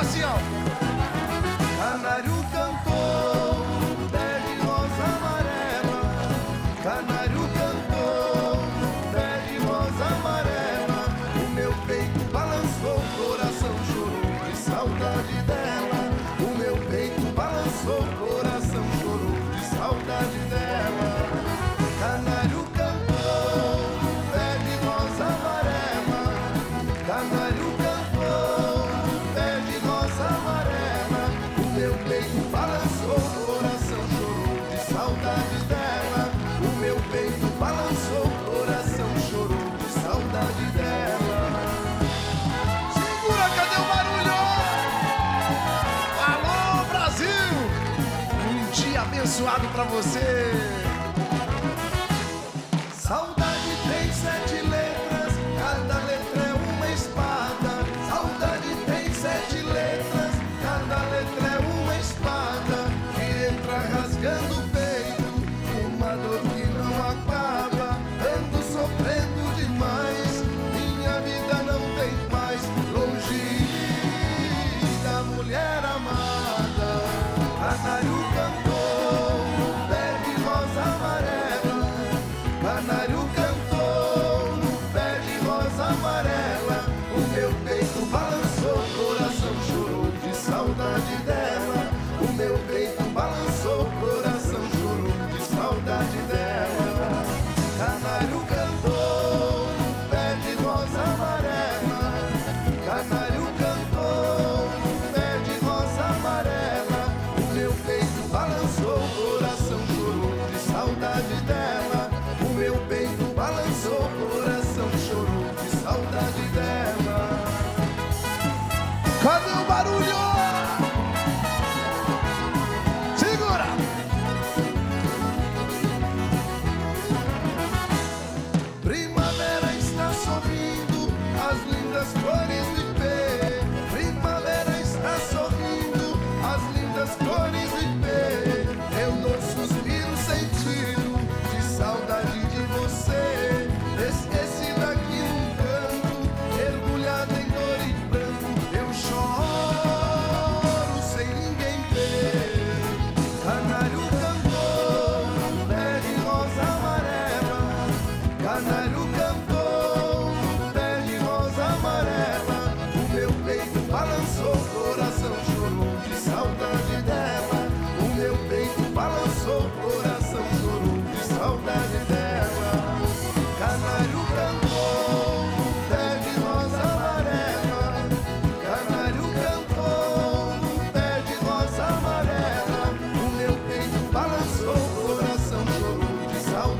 assim, ó. Você.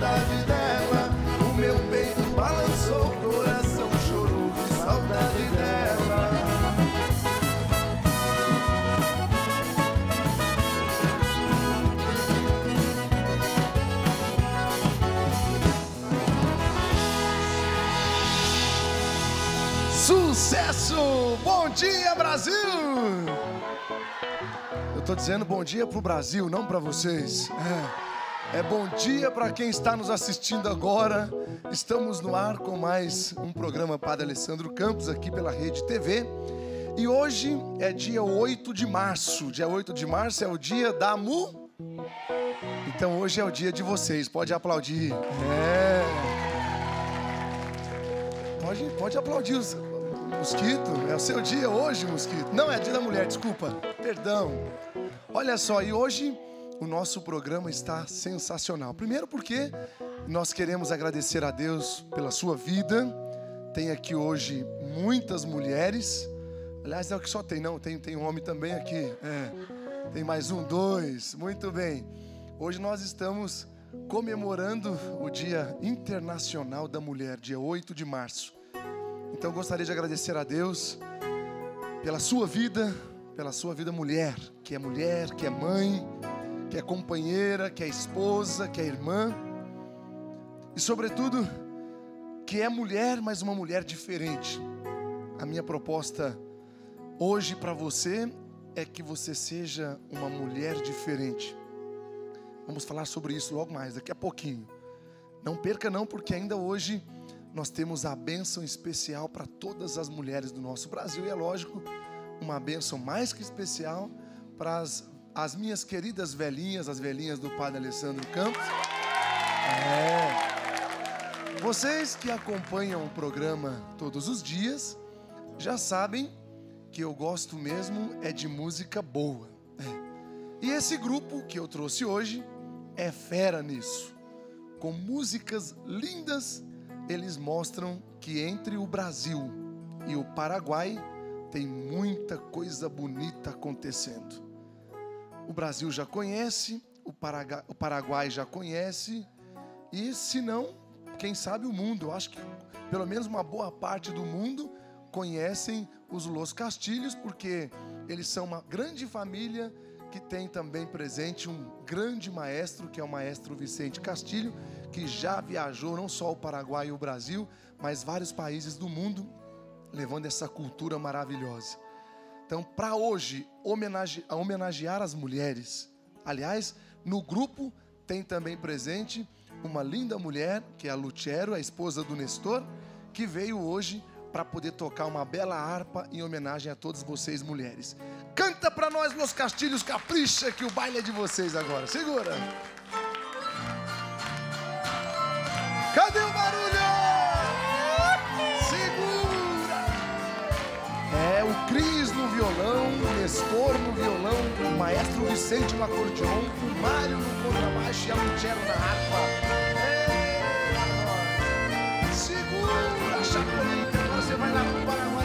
Saudade dela. O meu peito balançou, o coração chorou de saudade dela. Sucesso! Bom dia, Brasil! Eu tô dizendo bom dia pro Brasil, não pra vocês. É, é bom dia para quem está nos assistindo agora. Estamos no ar com mais um programa Padre Alessandro Campos aqui pela Rede TV. E hoje é dia 8 de março. Dia 8 de março é o dia da Mu. Então hoje é o dia de vocês. Pode aplaudir. É. Pode, pode aplaudir os, Mosquito. É o seu dia hoje, Mosquito. Não, é dia da mulher, desculpa. Perdão. Olha só, e hoje o nosso programa está sensacional. Primeiro porque nós queremos agradecer a Deus pela sua vida. Tem aqui hoje muitas mulheres. Aliás, é o que só tem, não. Tem, tem um homem também aqui. É. Tem mais um, dois. Muito bem. Hoje nós estamos comemorando o Dia Internacional da Mulher, dia 8 de março. Então gostaria de agradecer a Deus pela sua vida, pela sua vida mulher, que é mulher, que é mãe, que é companheira, que é esposa, que é irmã. E sobretudo, que é mulher, mas uma mulher diferente. A minha proposta hoje para você é que você seja uma mulher diferente. Vamos falar sobre isso logo mais, daqui a pouquinho. Não perca não, porque ainda hoje nós temos a bênção especial para todas as mulheres do nosso Brasil e é lógico uma bênção mais que especial para as, as minhas queridas velhinhas, as velhinhas do Padre Alessandro Campos. É. Vocês que acompanham o programa todos os dias já sabem que eu gosto mesmo é de música boa. E esse grupo que eu trouxe hoje é fera nisso. Com músicas lindas, eles mostram que entre o Brasil e o Paraguai tem muita coisa bonita acontecendo. O Brasil já conhece, o, o Paraguai já conhece, e se não, quem sabe o mundo. Eu acho que pelo menos uma boa parte do mundo conhecem os Los Castilhos, porque eles são uma grande família que tem também presente um grande maestro, que é o maestro Vicente Castilho, que já viajou não só o Paraguai e o Brasil, mas vários países do mundo, levando essa cultura maravilhosa. Então, para hoje, homenage homenagear as mulheres. Aliás, no grupo tem também presente uma linda mulher, que é a Lutero, a esposa do Nestor, que veio hoje para poder tocar uma bela harpa em homenagem a todas vocês mulheres. Canta para nós, Los Castilhos, capricha que o baile é de vocês agora. Segura. Cadê o barulho? Violão, Nestor no violão, o maestro Vicente no acordeon, o Mário no contrabaixo e a Lutero na harpa. Segura, Chapolin, que agora você vai lá pro Paraguai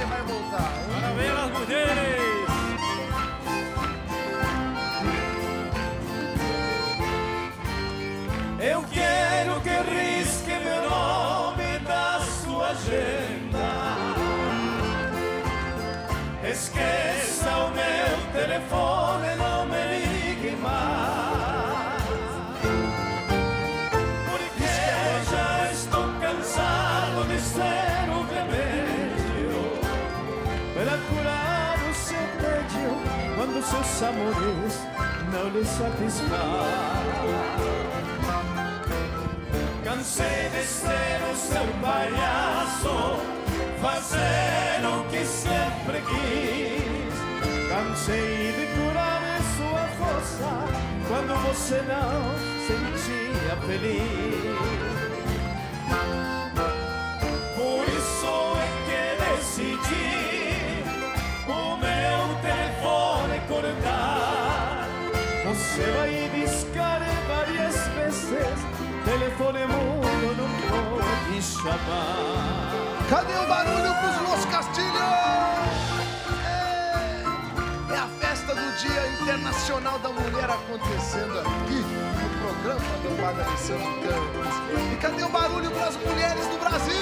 Esqueça o meu telefone, não me ligue mais. Porque já estou cansado de ser um remédio para curar o seu tédio quando seus amores não lhe satisfazem. Cansei de ser o seu palhaço, fazer o que sempre quis. Cansei de curar sua força quando você não sentia feliz. Por isso é que decidi o meu telefone cortar. Você vai discar várias vezes telefone mundo não pode chamar. Cadê o barulho pros Los Castilhos? É, é a festa do Dia Internacional da Mulher acontecendo aqui no programa do Padre Alessandro Campos. E cadê o barulho pras mulheres do Brasil?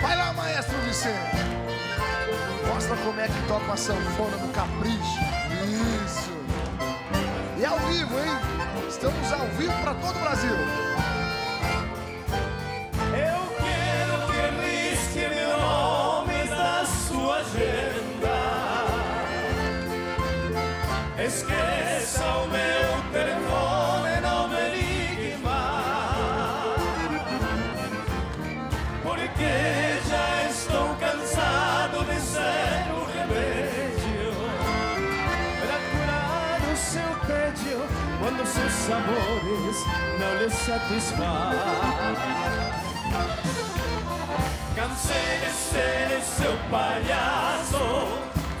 Vai lá, maestro Vicente. Mostra como é que toca a sanfona no capricho. E ao vivo, hein? Estamos ao vivo para todo o Brasil. Eu quero que risque meu nome da sua agenda. Esqueça o meu quando seus amores não lhe satisfazem. Cansei de ser seu palhaço,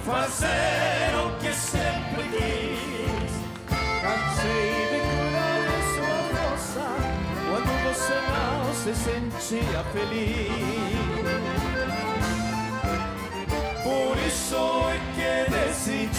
fazer o que sempre quis. Cansei de curar sua força quando você não se sentia feliz. Por isso é que decidi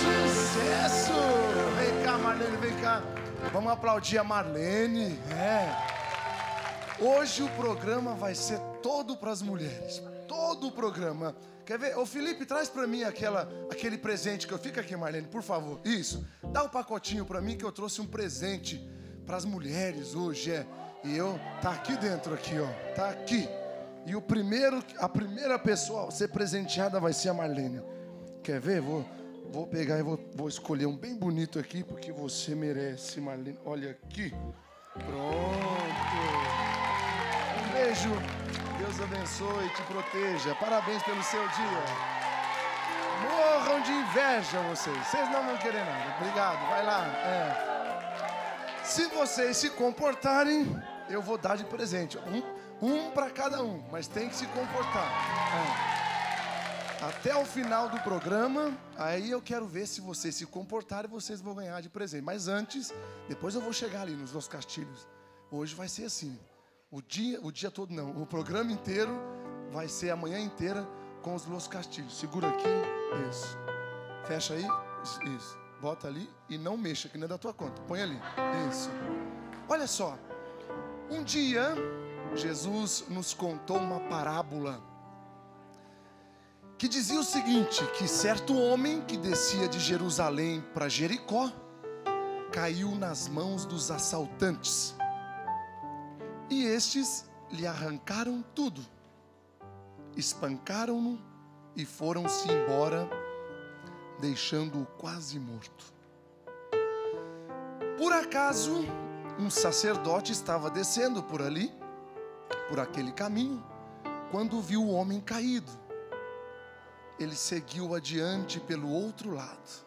Sucesso! Vem cá, Marlene, vem cá. Vamos aplaudir a Marlene. É. Hoje o programa vai ser todo para as mulheres. Todo o programa. Quer ver? Ô Felipe, traz para mim aquela, aquele presente que eu fica aqui, Marlene, por favor. Isso. Dá um pacotinho para mim que eu trouxe um presente para as mulheres hoje, é. E eu tá aqui dentro aqui, ó. Tá aqui. E o primeiro, a primeira pessoa a ser presenteada vai ser a Marlene. Quer ver? Vou Vou pegar e vou, vou escolher um bem bonito aqui, porque você merece, Marlene. Olha aqui. Pronto. Um beijo. Deus abençoe e te proteja. Parabéns pelo seu dia. Morram de inveja vocês. Vocês não vão querer nada. Obrigado. Vai lá. É. Se vocês se comportarem, eu vou dar de presente. Um, um para cada um, mas tem que se comportar. É até o final do programa. Aí eu quero ver se vocês se comportarem, vocês vão ganhar de presente. Mas antes, depois eu vou chegar ali nos Los Castilhos. Hoje vai ser assim. O dia, o dia todo não, o programa inteiro vai ser a manhã inteira com os Los Castilhos. Segura aqui, isso. Fecha aí, isso. Bota ali e não mexa, que não é da tua conta. Põe ali, isso. Olha só, um dia Jesus nos contou uma parábola que dizia o seguinte: que certo homem que descia de Jerusalém para Jericó caiu nas mãos dos assaltantes. E estes lhe arrancaram tudo, espancaram-no e foram-se embora, deixando-o quase morto. Por acaso, um sacerdote estava descendo por ali, por aquele caminho, quando viu o homem caído ele seguiu adiante pelo outro lado.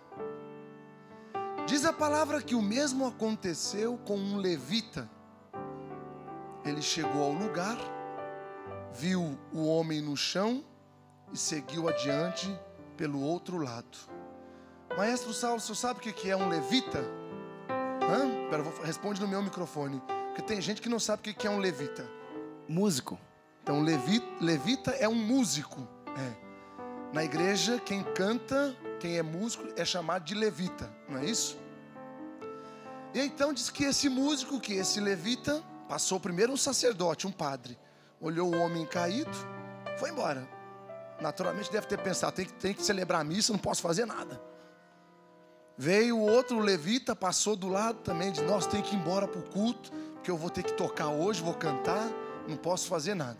Diz a palavra que o mesmo aconteceu com um levita. Ele chegou ao lugar, viu o homem no chão e seguiu adiante pelo outro lado. Maestro Saulo, você sabe o que é um levita? Hã? Pera, responde no meu microfone. Porque tem gente que não sabe o que é um levita. Músico. Então, levita, levita é um músico. É. Na igreja, quem canta, quem é músico, é chamado de levita, não é isso? E então diz que esse músico, que esse levita, passou primeiro um sacerdote, um padre, olhou o homem caído, foi embora. Naturalmente deve ter pensado, tem que, tem que celebrar a missa, não posso fazer nada. Veio outro levita, passou do lado também, disse, nossa, tem que ir embora para o culto, porque eu vou ter que tocar hoje, vou cantar, não posso fazer nada.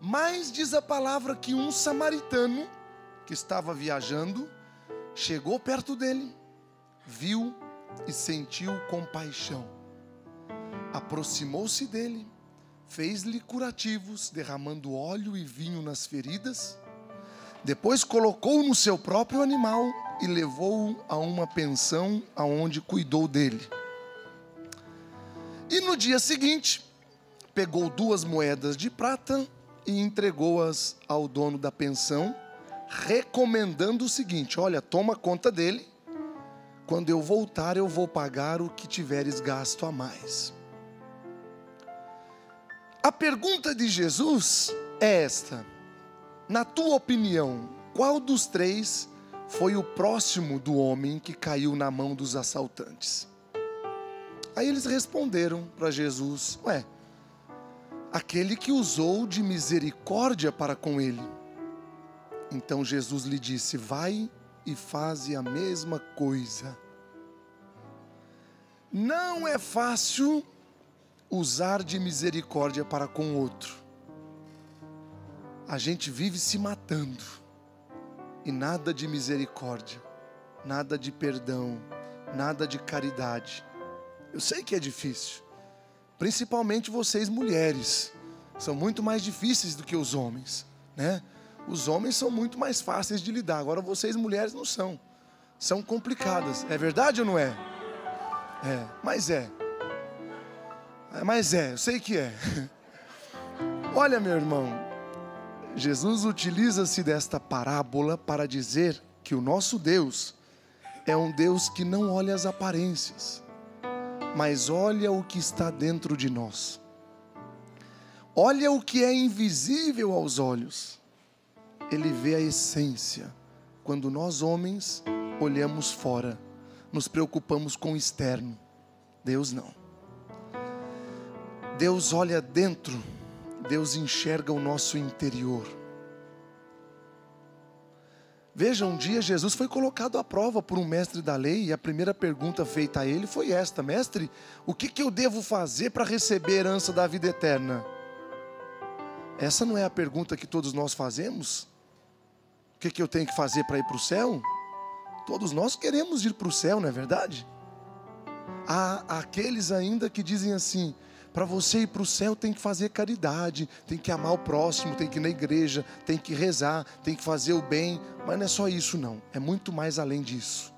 Mas diz a palavra que um samaritano que estava viajando chegou perto dele, viu e sentiu compaixão. Aproximou-se dele, fez-lhe curativos, derramando óleo e vinho nas feridas. Depois colocou no seu próprio animal e levou-o a uma pensão aonde cuidou dele. E no dia seguinte, pegou duas moedas de prata e entregou-as ao dono da pensão, recomendando o seguinte: Olha, toma conta dele, quando eu voltar, eu vou pagar o que tiveres gasto a mais. A pergunta de Jesus é esta: Na tua opinião, qual dos três foi o próximo do homem que caiu na mão dos assaltantes? Aí eles responderam para Jesus: Ué, aquele que usou de misericórdia para com ele. Então Jesus lhe disse: Vai e faze a mesma coisa. Não é fácil usar de misericórdia para com o outro. A gente vive se matando e nada de misericórdia, nada de perdão, nada de caridade. Eu sei que é difícil principalmente vocês mulheres, são muito mais difíceis do que os homens, né? Os homens são muito mais fáceis de lidar, agora vocês mulheres não são. São complicadas. É verdade ou não é? É, mas é. Mas é, eu sei que é. Olha, meu irmão, Jesus utiliza-se desta parábola para dizer que o nosso Deus é um Deus que não olha as aparências mas olha o que está dentro de nós. Olha o que é invisível aos olhos. Ele vê a essência. Quando nós homens olhamos fora, nos preocupamos com o externo. Deus não. Deus olha dentro Deus enxerga o nosso interior. Veja, um dia Jesus foi colocado à prova por um mestre da lei e a primeira pergunta feita a ele foi esta: Mestre, o que, que eu devo fazer para receber a herança da vida eterna? Essa não é a pergunta que todos nós fazemos? O que, que eu tenho que fazer para ir para o céu? Todos nós queremos ir para o céu, não é verdade? Há aqueles ainda que dizem assim: para você ir para o céu tem que fazer caridade, tem que amar o próximo, tem que ir na igreja, tem que rezar, tem que fazer o bem. Mas não é só isso, não. É muito mais além disso.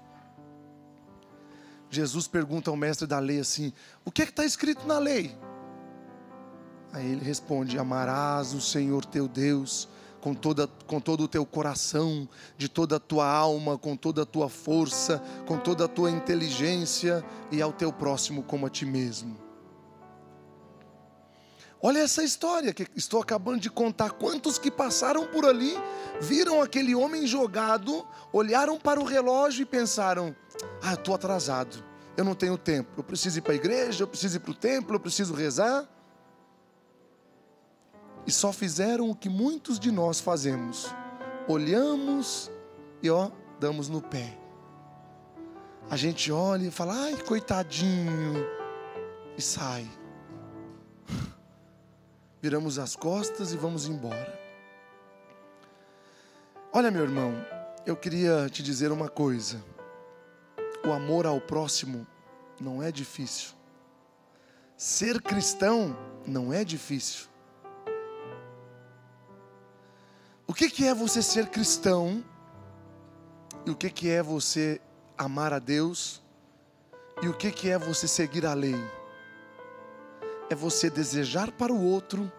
Jesus pergunta ao mestre da lei assim: O que é está escrito na lei? Aí ele responde: Amarás o Senhor teu Deus com, toda, com todo o teu coração, de toda a tua alma, com toda a tua força, com toda a tua inteligência e ao teu próximo como a ti mesmo. Olha essa história que estou acabando de contar. Quantos que passaram por ali, viram aquele homem jogado, olharam para o relógio e pensaram: Ah, estou atrasado, eu não tenho tempo, eu preciso ir para a igreja, eu preciso ir para o templo, eu preciso rezar. E só fizeram o que muitos de nós fazemos: olhamos e ó, damos no pé. A gente olha e fala: Ai, coitadinho, e sai viramos as costas e vamos embora. Olha, meu irmão, eu queria te dizer uma coisa: o amor ao próximo não é difícil. Ser cristão não é difícil. O que, que é você ser cristão? E o que, que é você amar a Deus? E o que, que é você seguir a lei? É você desejar para o outro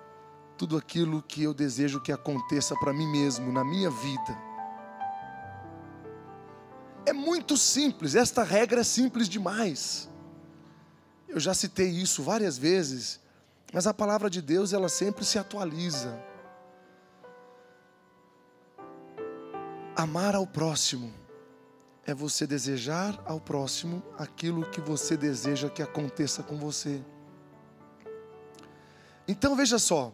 tudo aquilo que eu desejo que aconteça para mim mesmo, na minha vida. É muito simples, esta regra é simples demais. Eu já citei isso várias vezes, mas a palavra de Deus ela sempre se atualiza. Amar ao próximo é você desejar ao próximo aquilo que você deseja que aconteça com você. Então veja só,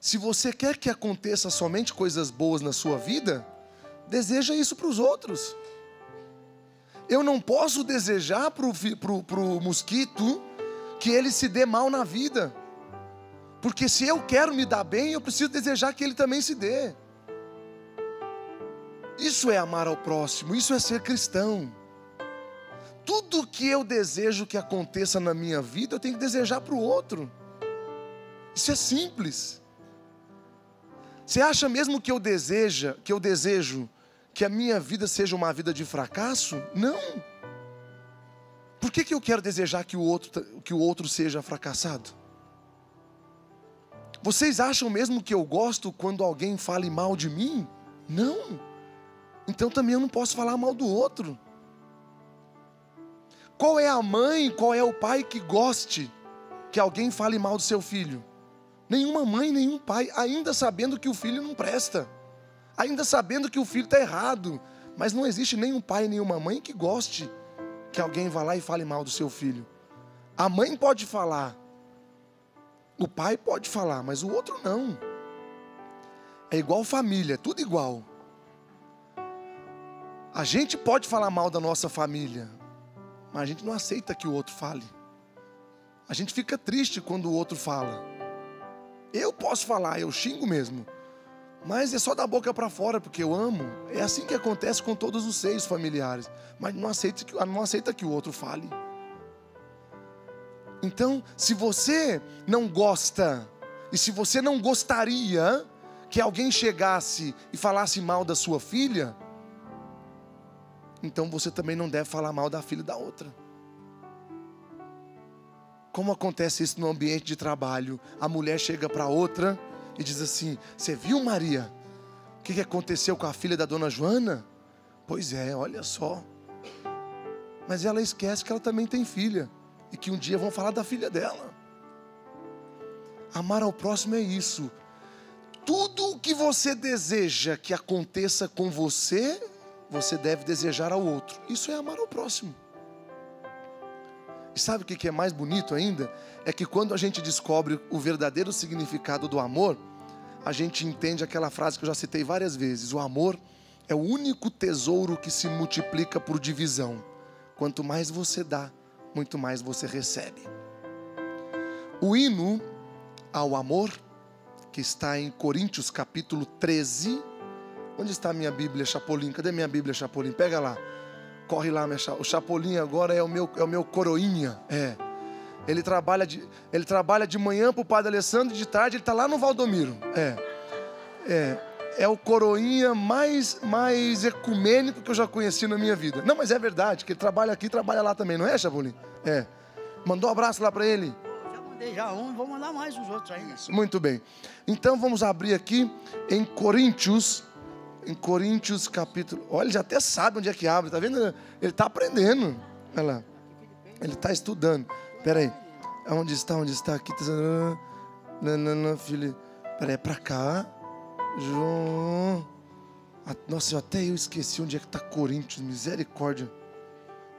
se você quer que aconteça somente coisas boas na sua vida, deseja isso para os outros. Eu não posso desejar para o mosquito que ele se dê mal na vida. Porque se eu quero me dar bem, eu preciso desejar que ele também se dê. Isso é amar ao próximo, isso é ser cristão. Tudo que eu desejo que aconteça na minha vida, eu tenho que desejar para o outro. Isso é simples. Você acha mesmo que eu deseja, que eu desejo que a minha vida seja uma vida de fracasso? Não. Por que, que eu quero desejar que o outro, que o outro seja fracassado? Vocês acham mesmo que eu gosto quando alguém fale mal de mim? Não. Então também eu não posso falar mal do outro. Qual é a mãe, qual é o pai que goste que alguém fale mal do seu filho? Nenhuma mãe, nenhum pai, ainda sabendo que o filho não presta, ainda sabendo que o filho está errado, mas não existe nenhum pai, nenhuma mãe que goste que alguém vá lá e fale mal do seu filho. A mãe pode falar, o pai pode falar, mas o outro não. É igual família, tudo igual. A gente pode falar mal da nossa família, mas a gente não aceita que o outro fale. A gente fica triste quando o outro fala. Eu posso falar, eu xingo mesmo. Mas é só da boca para fora, porque eu amo. É assim que acontece com todos os seis familiares. Mas não aceita, que, não aceita que o outro fale. Então, se você não gosta, e se você não gostaria que alguém chegasse e falasse mal da sua filha, então você também não deve falar mal da filha da outra. Como acontece isso no ambiente de trabalho? A mulher chega para outra e diz assim: Você viu, Maria? O que aconteceu com a filha da dona Joana? Pois é, olha só. Mas ela esquece que ela também tem filha e que um dia vão falar da filha dela. Amar ao próximo é isso. Tudo o que você deseja que aconteça com você, você deve desejar ao outro. Isso é amar ao próximo. E sabe o que é mais bonito ainda? É que quando a gente descobre o verdadeiro significado do amor, a gente entende aquela frase que eu já citei várias vezes: o amor é o único tesouro que se multiplica por divisão. Quanto mais você dá, muito mais você recebe. O hino ao amor, que está em Coríntios capítulo 13. Onde está a minha Bíblia, Chapolin? Cadê minha Bíblia, Chapolin? Pega lá. Corre lá, minha O Chapolin agora é o meu, é o meu coroinha. É. Ele trabalha de, ele trabalha de manhã para o Padre Alessandro e de tarde ele está lá no Valdomiro. É. É é o coroinha mais, mais ecumênico que eu já conheci na minha vida. Não, mas é verdade, que ele trabalha aqui e trabalha lá também, não é, Chapolin? É. Mandou um abraço lá para ele? Já mandei já um, vou mandar mais os outros aí. Muito bem. Então vamos abrir aqui em Coríntios, em Coríntios capítulo. Olha, ele já até sabe onde é que abre, tá vendo? Ele está aprendendo. Olha lá. Ele está estudando. Espera aí. Onde está? Onde está? Aqui. Não, não, não, filho. Espera aí, é para cá. João. Nossa, até eu esqueci onde é que está Coríntios, misericórdia.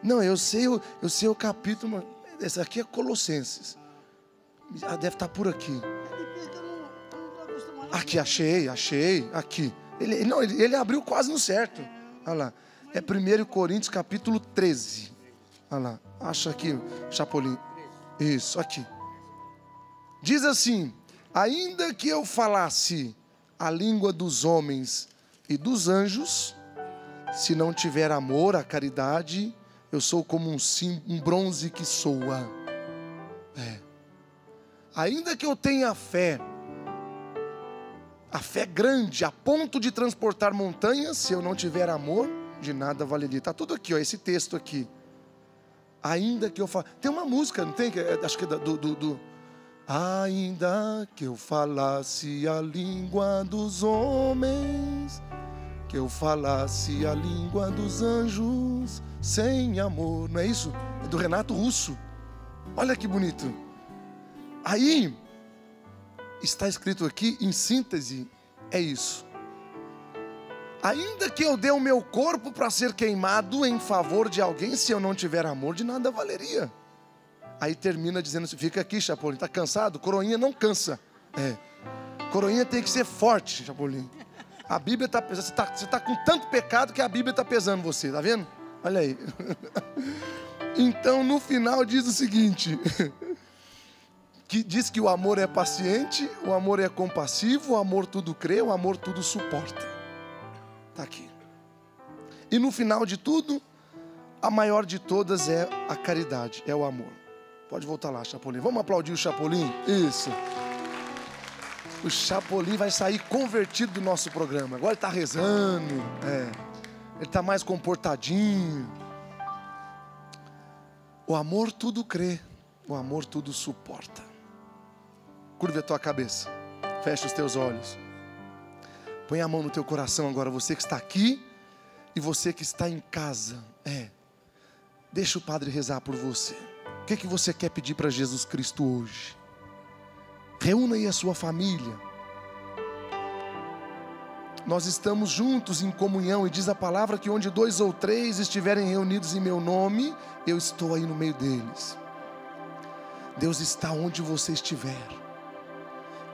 Não, eu sei, eu, eu sei o capítulo, mas esse aqui é Colossenses. Ah, deve estar tá por aqui. Aqui, achei, achei, aqui. Ele, não, ele, ele abriu quase no certo. Olha lá. É 1 Coríntios capítulo 13. Olha lá. Acha aqui, Chapolin. Isso, aqui. Diz assim: Ainda que eu falasse a língua dos homens e dos anjos, se não tiver amor, a caridade, eu sou como um, sim, um bronze que soa. É. Ainda que eu tenha fé, a fé grande, a ponto de transportar montanhas, se eu não tiver amor, de nada valeria. Está tudo aqui, ó, esse texto aqui. Ainda que eu fale. Tem uma música, não tem? É, acho que é do, do, do Ainda que eu falasse a língua dos homens, que eu falasse a língua dos anjos, sem amor, não é isso? É do Renato Russo. Olha que bonito. Aí, está escrito aqui, em síntese, é isso. Ainda que eu dê o meu corpo para ser queimado em favor de alguém, se eu não tiver amor, de nada valeria. Aí termina dizendo assim: fica aqui, Chapolin, está cansado? Coroinha não cansa. É. Coroinha tem que ser forte, Chapolin. A Bíblia está pesando. Você está tá com tanto pecado que a Bíblia está pesando você, tá vendo? Olha aí. Então no final diz o seguinte: que diz que o amor é paciente, o amor é compassivo, o amor tudo crê, o amor tudo suporta. Está aqui. E no final de tudo, a maior de todas é a caridade, é o amor. Pode voltar lá, Chapolin. Vamos aplaudir o Chapolin? Isso. O Chapolin vai sair convertido do nosso programa. Agora ele está rezando. É. Ele está mais comportadinho. O amor tudo crê. O amor tudo suporta. Curva a tua cabeça. Fecha os teus olhos. Põe a mão no teu coração agora, você que está aqui e você que está em casa. É. Deixa o Padre rezar por você que, que você quer pedir para Jesus Cristo hoje? Reúna aí a sua família. Nós estamos juntos em comunhão e diz a palavra que onde dois ou três estiverem reunidos em meu nome, eu estou aí no meio deles. Deus está onde você estiver.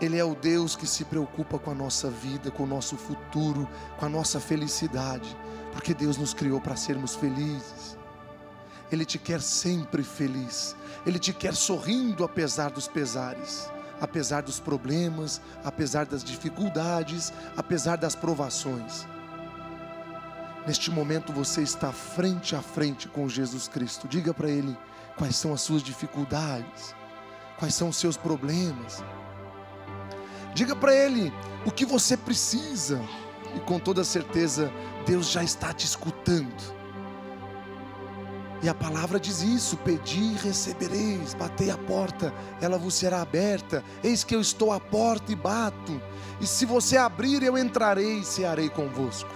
Ele é o Deus que se preocupa com a nossa vida, com o nosso futuro, com a nossa felicidade, porque Deus nos criou para sermos felizes. Ele te quer sempre feliz. Ele te quer sorrindo apesar dos pesares, apesar dos problemas, apesar das dificuldades, apesar das provações. Neste momento você está frente a frente com Jesus Cristo. Diga para Ele quais são as suas dificuldades, quais são os seus problemas. Diga para Ele o que você precisa, e com toda certeza Deus já está te escutando. E a palavra diz isso: pedi e recebereis, batei a porta, ela vos será aberta. Eis que eu estou à porta e bato. E se você abrir, eu entrarei e cearei convosco.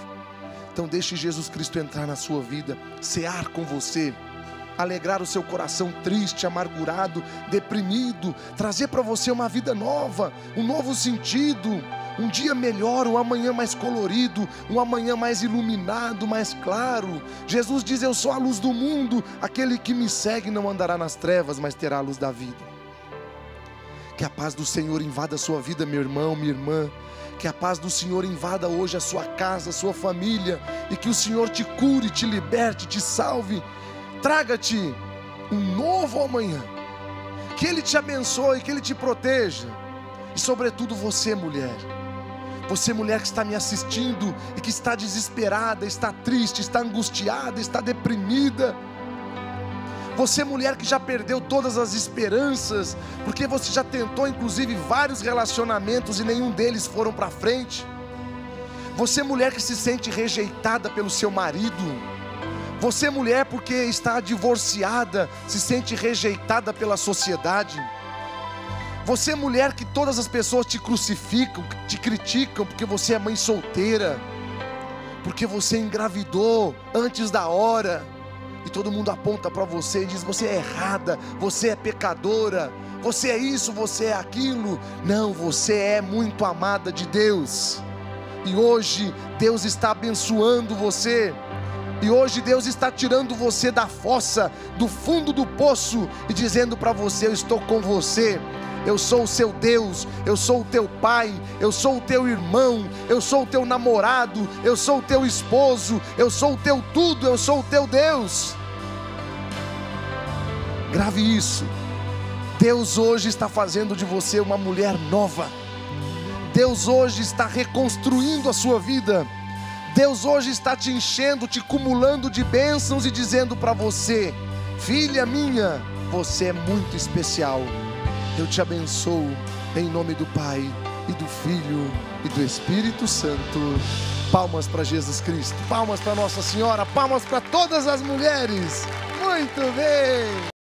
Então deixe Jesus Cristo entrar na sua vida, cear com você. Alegrar o seu coração triste, amargurado, deprimido, trazer para você uma vida nova, um novo sentido, um dia melhor, um amanhã mais colorido, um amanhã mais iluminado, mais claro. Jesus diz: Eu sou a luz do mundo, aquele que me segue não andará nas trevas, mas terá a luz da vida. Que a paz do Senhor invada a sua vida, meu irmão, minha irmã. Que a paz do Senhor invada hoje a sua casa, a sua família, e que o Senhor te cure, te liberte, te salve, traga-te um novo amanhã. Que Ele te abençoe, que Ele te proteja, e sobretudo você, mulher. Você, mulher que está me assistindo e que está desesperada, está triste, está angustiada, está deprimida. Você, mulher que já perdeu todas as esperanças, porque você já tentou, inclusive, vários relacionamentos e nenhum deles foram para frente. Você, mulher que se sente rejeitada pelo seu marido. Você, mulher, porque está divorciada, se sente rejeitada pela sociedade. Você, mulher, que todas as pessoas te crucificam, te criticam porque você é mãe solteira, porque você engravidou antes da hora e todo mundo aponta para você e diz: você é errada, você é pecadora, você é isso, você é aquilo. Não, você é muito amada de Deus. E hoje Deus está abençoando você. E hoje Deus está tirando você da fossa, do fundo do poço e dizendo para você: Eu estou com você. Eu sou o seu Deus, eu sou o teu pai, eu sou o teu irmão, eu sou o teu namorado, eu sou o teu esposo, eu sou o teu tudo, eu sou o teu Deus. Grave isso. Deus hoje está fazendo de você uma mulher nova. Deus hoje está reconstruindo a sua vida. Deus hoje está te enchendo, te cumulando de bênçãos e dizendo para você: Filha minha, você é muito especial. Eu te abençoo em nome do Pai e do Filho e do Espírito Santo. Palmas para Jesus Cristo, palmas para Nossa Senhora, palmas para todas as mulheres. Muito bem!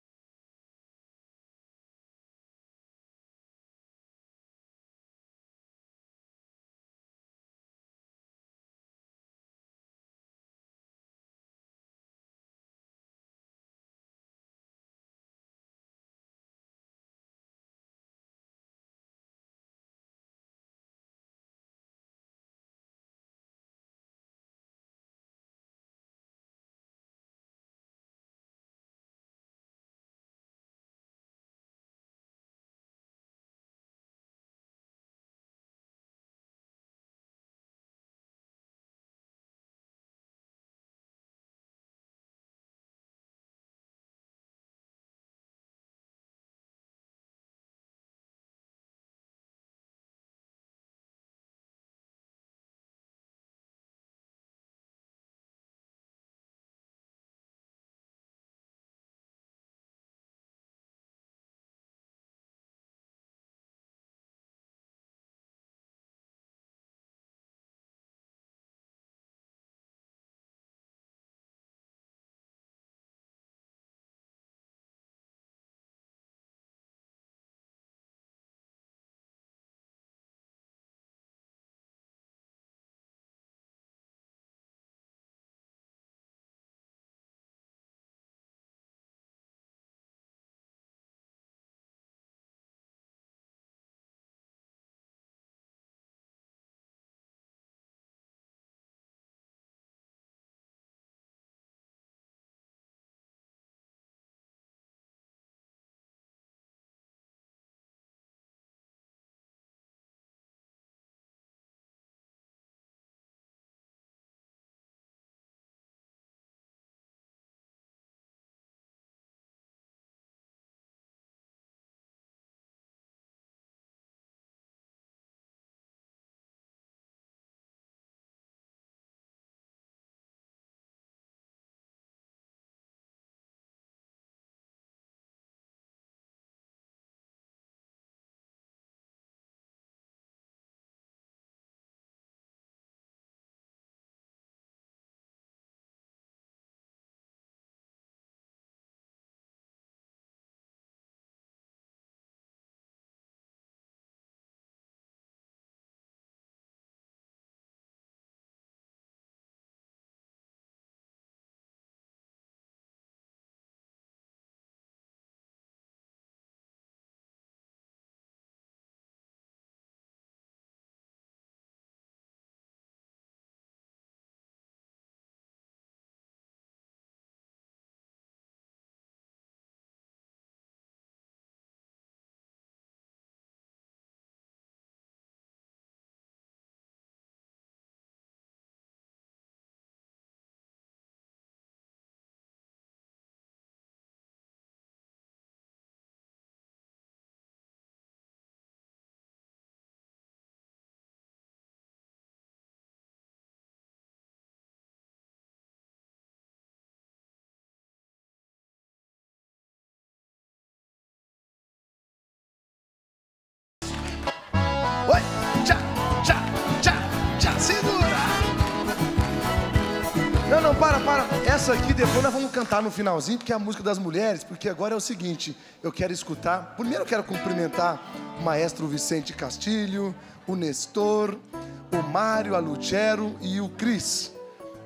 Para, para. Essa aqui depois nós vamos cantar no finalzinho, porque é a música das mulheres, porque agora é o seguinte, eu quero escutar. Primeiro eu quero cumprimentar o maestro Vicente Castilho, o Nestor, o Mário, a Lucero e o Cris.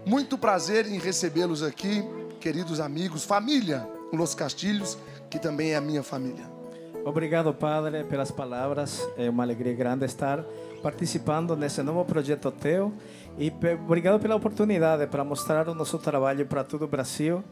Muito prazer em recebê-los aqui, queridos amigos, família Los Castilhos, que também é a minha família. Obrigado, Padre, pelas palavras. É uma alegria grande estar participando nesse novo projeto teu e obrigado pela oportunidade para mostrar o nosso trabalho para todo o Brasil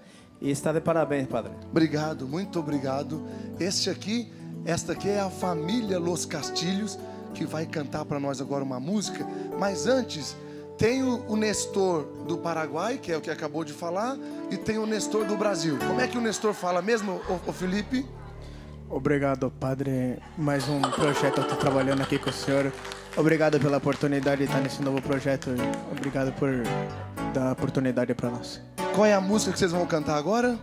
e está de parabéns, Padre. Obrigado, muito obrigado. Este aqui, esta aqui é a família Los Castilhos que vai cantar para nós agora uma música, mas antes tem o Nestor do Paraguai, que é o que acabou de falar, e tem o Nestor do Brasil. Como é que o Nestor fala mesmo, o, Felipe? Obrigado, Padre. Mais um projeto, estou trabalhando aqui com o senhor. Obrigado pela oportunidade de estar nesse novo projeto. Obrigado por dar a oportunidade para nós. Qual é a música que vocês vão cantar agora?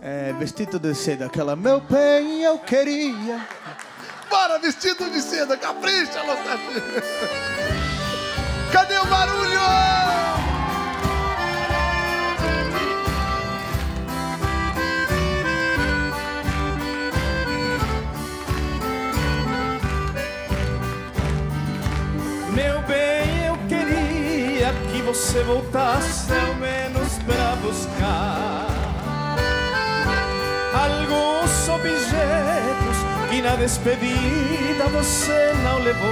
É Vestido de Seda, aquela Meu bem eu queria. Bora, vestido de seda, capricha, Cadê o barulho? Você voltasse ao menos para buscar alguns objetos que na despedida você não levou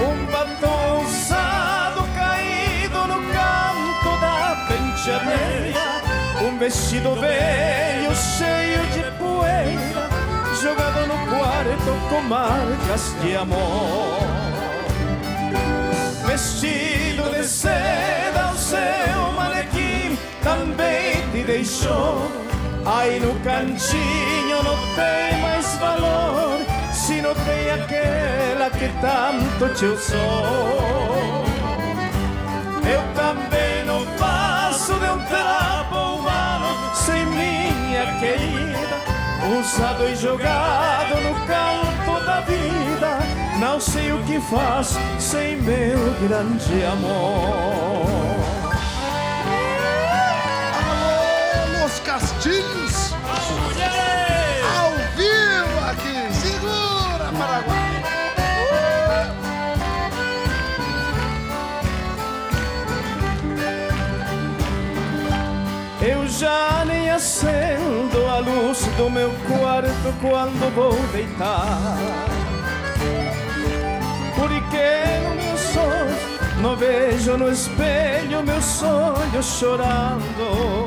um batom usado caído no canto da penteadeira, um vestido velho cheio de poeira, jogado no quarto com marcas de amor. Vestido de seda, o seu manequim também te deixou. Aí no cantinho não tem mais valor se não tem aquela que tanto te usou. Eu também não passo de um trapo humano sem minha querida, usado e jogado no canto. Não sei o que faço sem meu grande amor. Alô, os castilhos! Ao vivo aqui! Paraguai. Eu já nem acendo a luz do meu quarto quando vou deitar. No meu sonho não vejo no espelho meu sonho chorando.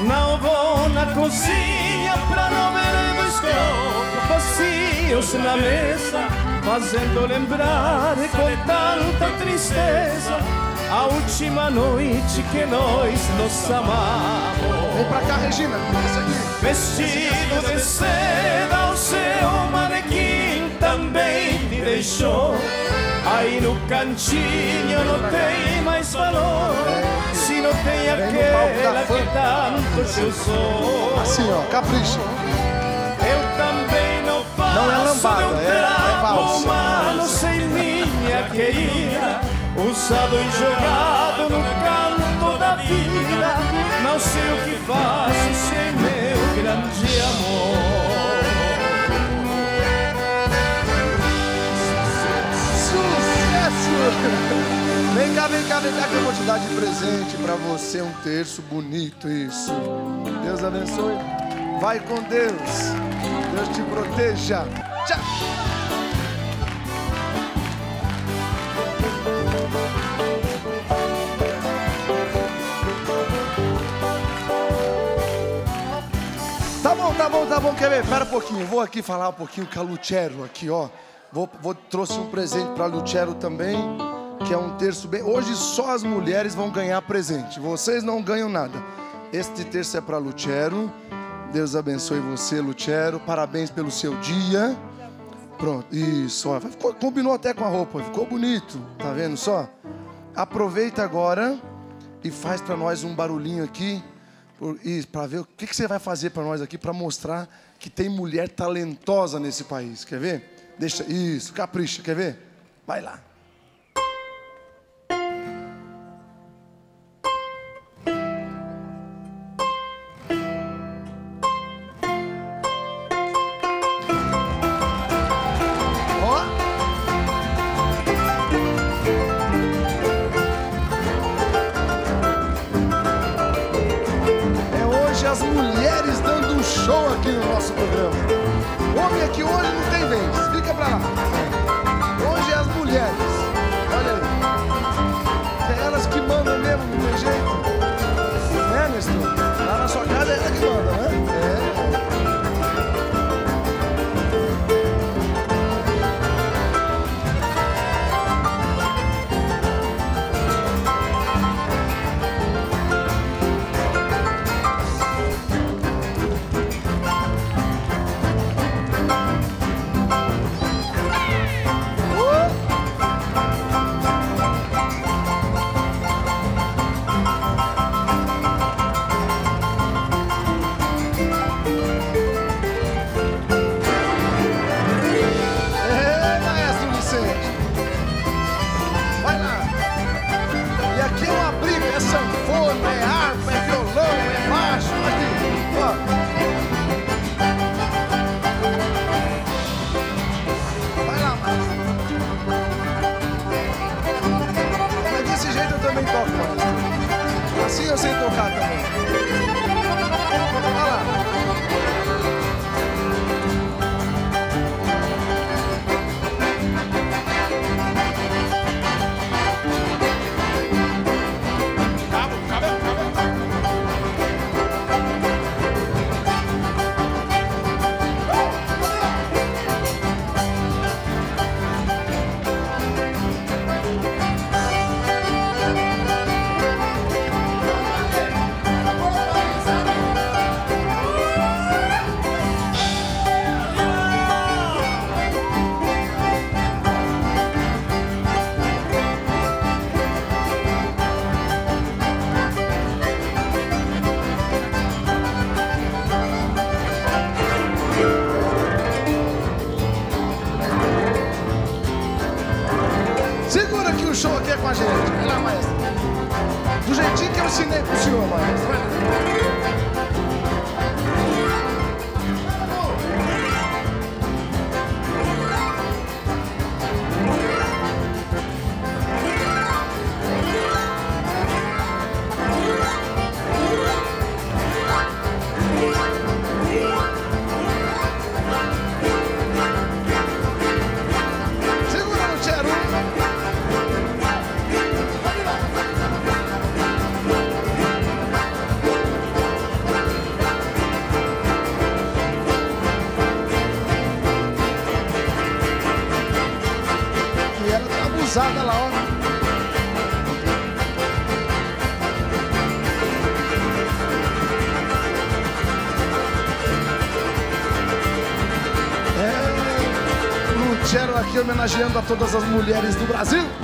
Não vou na cozinha pra não ver escuro vazios na mesa, fazendo lembrar com tanta tristeza a última noite que nós nos amamos. Vem pra cá, Regina, aqui. Vestido de seda, o seu manequim também deixou. Aí no cantinho não tem mais valor. Se não tem aquela que tanto te usou. Assim, ó, capricha. Eu também não é lambada, é, é valsa. Humano sem minha querida, usado e jogado no canto da vida. Não sei o que faço sem meu grande amor. Vem cá, vem cá, vem cá que eu vou te dar de presente para você um terço bonito, isso. Deus abençoe. Vai com Deus. Deus te proteja. Tchau. Tá bom, tá bom, tá bom. Quer ver? Pera um pouquinho. Vou aqui falar um pouquinho com a Lucero aqui, ó. Vou, vou trouxe um presente para Lucero também, que é um terço bem. Hoje só as mulheres vão ganhar presente. Vocês não ganham nada. Este terço é para Lucero. Deus abençoe você, Lucero. Parabéns pelo seu dia. Pronto, isso. Ficou, combinou até com a roupa, ficou bonito. Tá vendo só? Aproveita agora e faz para nós um barulhinho aqui para ver o que, que você vai fazer para nós aqui para mostrar que tem mulher talentosa nesse país. Quer ver? Deixa, isso, capricha, quer ver? Vai lá. É as mulheres dando um show aqui no nosso programa. Homem aqui hoje não tem homenageando a todas as mulheres do Brasil.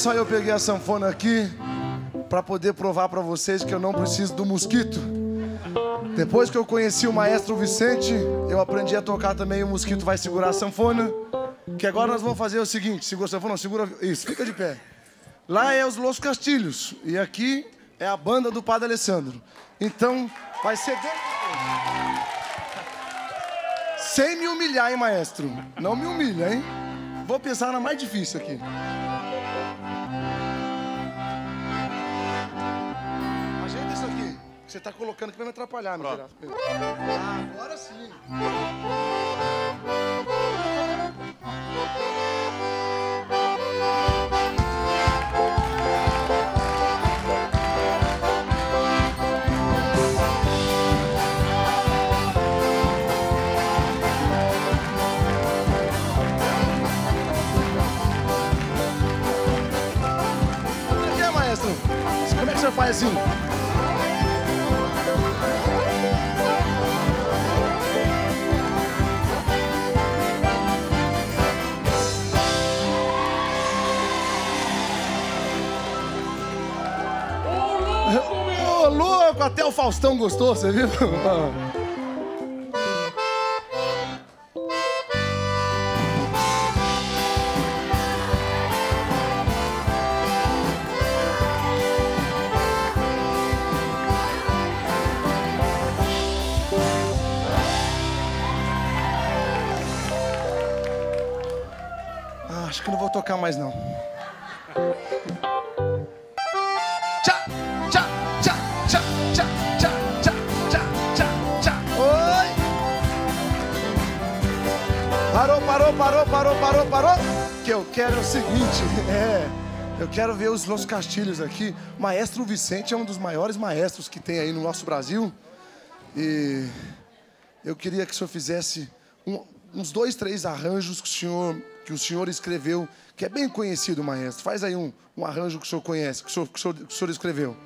Só, eu peguei a sanfona aqui para poder provar para vocês que eu não preciso do mosquito. Depois que eu conheci o maestro Vicente, eu aprendi a tocar também. O mosquito vai segurar a sanfona. Que agora nós vamos fazer o seguinte: segura a sanfona, não, segura. Isso, fica de pé. Lá é os Los Castilhos. E aqui é a banda do Padre Alessandro. Então, vai ser. Sem me humilhar, hein, maestro? Não me humilha, hein? Vou pensar na mais difícil aqui. Você tá colocando que vai me atrapalhar, meu filho. Ah, agora sim. Como é que é, maestro? Como é que você faz assim? Até o Faustão gostou, você viu? quero ver os Los Castilhos aqui. Maestro Vicente é um dos maiores maestros que tem aí no nosso Brasil. E eu queria que o senhor fizesse um- uns dois, três arranjos que o senhor, que o senhor escreveu, que é bem conhecido, maestro. Faz aí um, um arranjo que o senhor conhece, que o senhor, que o senhor- que o senhor escreveu.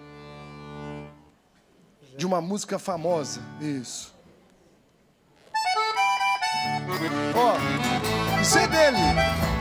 De uma música famosa. Isso. Ó, isso é dele.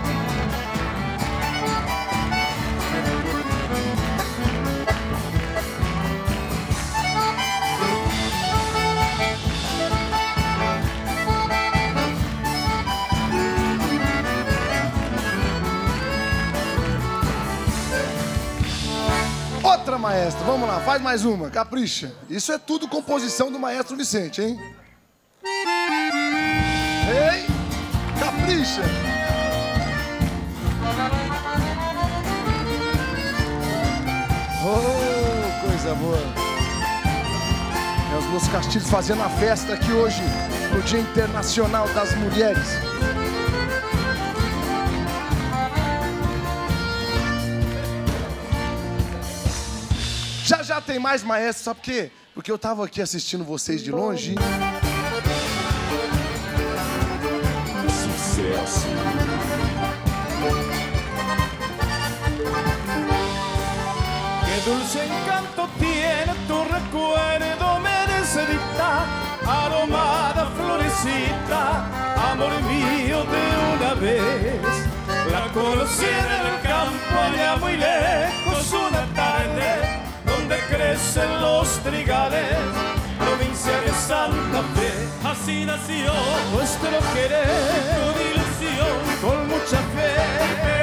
Outra maestra, vamos lá, faz mais uma, capricha. Isso é tudo composição do maestro Vicente, hein? Ei, capricha. Oh, coisa boa. É os meus castilhos fazendo a festa aqui hoje, no Dia Internacional das Mulheres. Tem mais maestro, sabe por quê? Porque eu tava aqui assistindo vocês de longe. Sucesso. Qué dulce encanto tiene tu recuerdo, merecerita, aromada florecita, amor mío de una vez. La conocí en el campo allá muy lejos donde crecen los trigales, provincia de Santa Fe. Así nació nuestro querer, con ilusión, con mucha fe,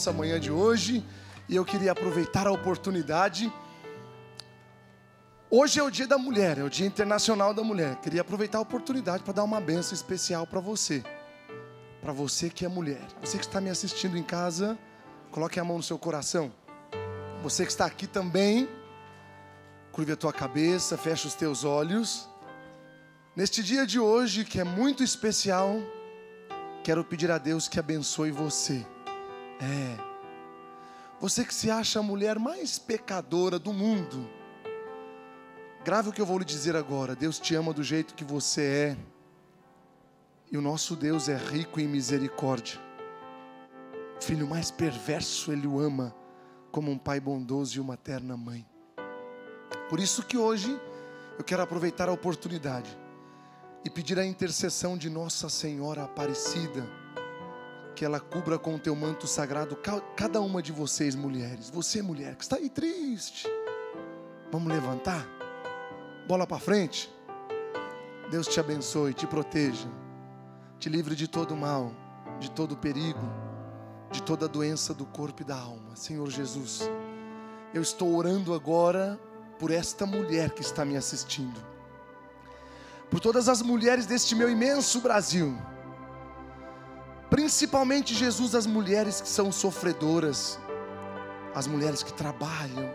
nossa manhã de hoje. E eu queria aproveitar a oportunidade Hoje é o Dia da Mulher, é o Dia Internacional da Mulher. Queria aproveitar a oportunidade para dar uma benção especial para você. Para você que é mulher. Você que está me assistindo em casa, coloque a mão no seu coração. Você que está aqui também, curve a tua cabeça, feche os teus olhos. Neste dia de hoje, que é muito especial, quero pedir a Deus que abençoe você. É. Você que se acha a mulher mais pecadora do mundo Grave o que eu vou lhe dizer agora. Deus te ama do jeito que você é. E o nosso Deus é rico em misericórdia. Filho mais perverso, ele o ama como um pai bondoso e uma terna mãe. Por isso que hoje eu quero aproveitar a oportunidade e pedir a intercessão de Nossa Senhora Aparecida, que ela cubra com o teu manto sagrado cada uma de vocês, mulheres. Você, mulher, que está aí triste. Vamos levantar? bola para frente. Deus te abençoe, te proteja, te livre de todo mal, de todo perigo, de toda doença do corpo e da alma. Senhor Jesus, eu estou orando agora por esta mulher que está me assistindo, por todas as mulheres deste meu imenso Brasil, principalmente, Jesus, as mulheres que são sofredoras, as mulheres que trabalham,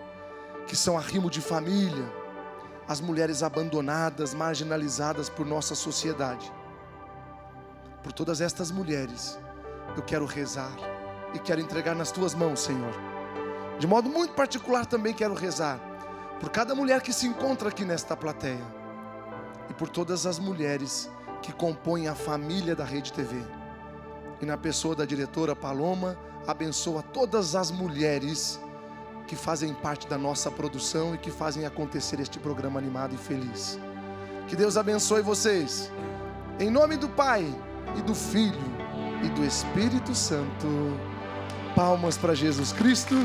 que são arrimo de família as mulheres abandonadas, marginalizadas por nossa sociedade. Por todas estas mulheres, eu quero rezar e quero entregar nas tuas mãos, Senhor. De modo muito particular também quero rezar por cada mulher que se encontra aqui nesta plateia e por todas as mulheres que compõem a família da Rede TV. E na pessoa da diretora Paloma, abençoa todas as mulheres que fazem parte da nossa produção e que fazem acontecer este programa animado e feliz. Que Deus abençoe vocês. Em nome do Pai e do Filho e do Espírito Santo. Palmas para Jesus Cristo.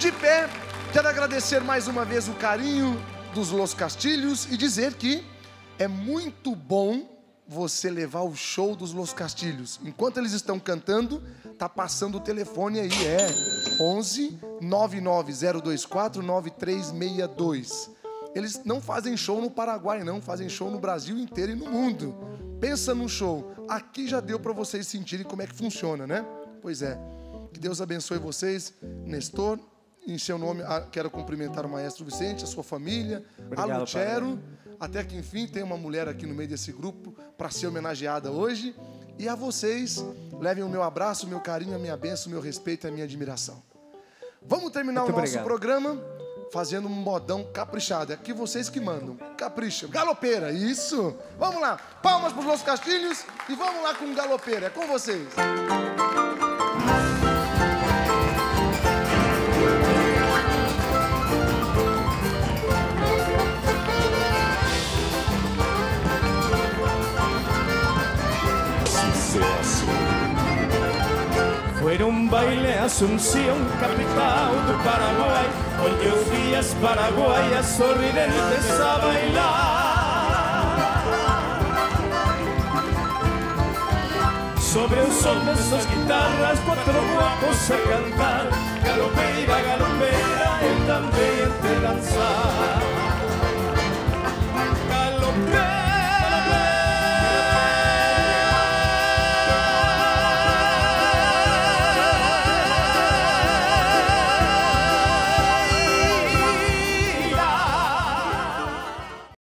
De pé, quero agradecer mais uma vez o carinho dos Los Castilhos e dizer que é muito bom você levar o show dos Los Castilhos. Enquanto eles estão cantando, tá passando o telefone aí, é 11 99024 9362. Eles não fazem show no Paraguai, não, fazem show no Brasil inteiro e no mundo. Pensa no show. Aqui já deu para vocês sentirem como é que funciona, né? Pois é. Que Deus abençoe vocês, Nestor. Em seu nome, ah, quero cumprimentar o maestro Vicente, a sua família, Obrigado, a Lutero. Até que enfim tem uma mulher aqui no meio desse grupo para ser homenageada hoje. E a vocês, levem o meu abraço, o meu carinho, a minha bênção, o meu respeito e a minha admiração. Vamos terminar Muito o nosso obrigado. programa fazendo um modão caprichado. É aqui vocês que mandam. Capricha. Galopeira, isso. Vamos lá. Palmas para os nossos castilhos e vamos lá com galopeira. É com vocês. Foi baile Asunción, capital do Paraguai Onde eu vi as paraguaias sorridentes a bailar. Sobre o som dessas guitarras, quatro guapos a cantar. Galopeira, galopeira, eu também te dançar